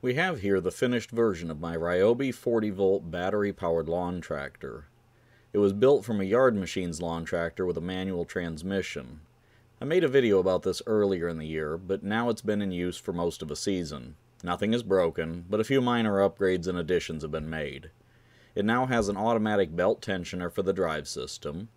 We have here the finished version of my Ryobi 40 volt battery powered lawn tractor. It was built from a Yard Machines lawn tractor with a manual transmission. I made a video about this earlier in the year, but now it's been in use for most of a season. Nothing is broken, but a few minor upgrades and additions have been made. It now has an automatic belt tensioner for the drive system.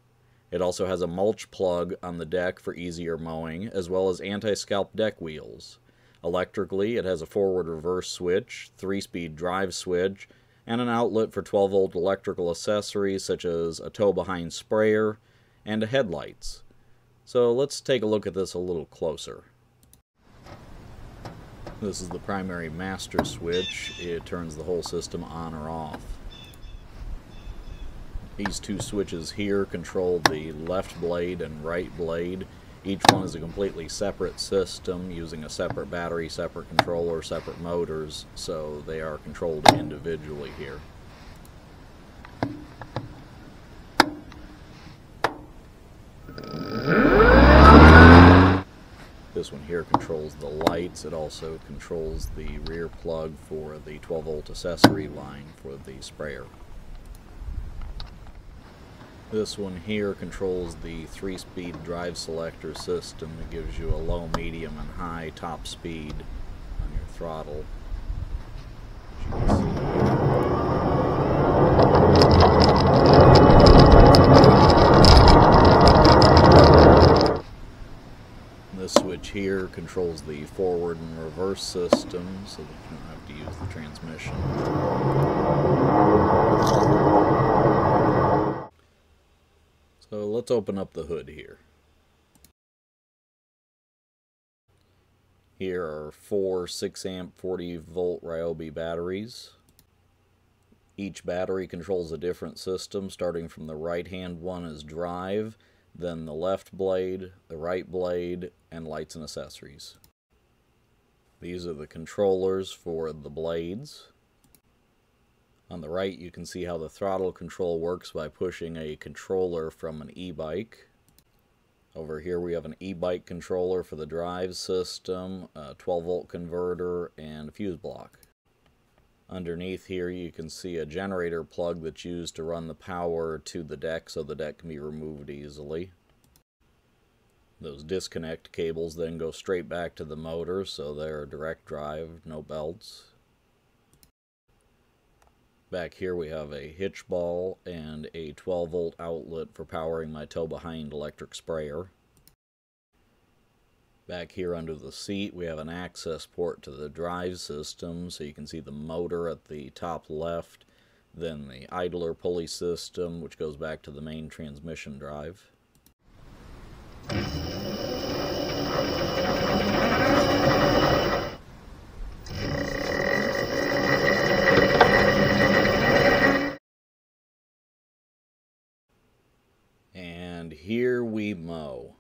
It also has a mulch plug on the deck for easier mowing, as well as anti-scalp deck wheels. Electrically, it has a forward reverse switch, 3-speed drive switch, and an outlet for 12 volt electrical accessories such as a tow behind sprayer and headlights. So let's take a look at this a little closer. This is the primary master switch. It turns the whole system on or off. These two switches here control the left blade and right blade each one is a completely separate system using a separate battery, separate controller, separate motors, so they are controlled individually here. This one here controls the lights. It also controls the rear plug for the 12 volt accessory line for the sprayer. This one here controls the three-speed drive selector system that gives you a low, medium, and high top speed on your throttle. This switch here controls the forward and reverse system so that you don't have to use the transmission. So let's open up the hood here. Here are four 6 amp 40 volt Ryobi batteries. Each battery controls a different system, starting from the right hand one is drive, then the left blade, the right blade, and lights and accessories. These are the controllers for the blades. On the right you can see how the throttle control works by pushing a controller from an e-bike. Over here we have an e-bike controller for the drive system, a 12 volt converter, and a fuse block. Underneath here you can see a generator plug that's used to run the power to the deck so the deck can be removed easily. Those disconnect cables then go straight back to the motor so they're direct drive, no belts. Back here we have a hitch ball and a 12 volt outlet for powering my tow behind electric sprayer. Back here under the seat we have an access port to the drive system so you can see the motor at the top left, then the idler pulley system which goes back to the main transmission drive. And here we mow.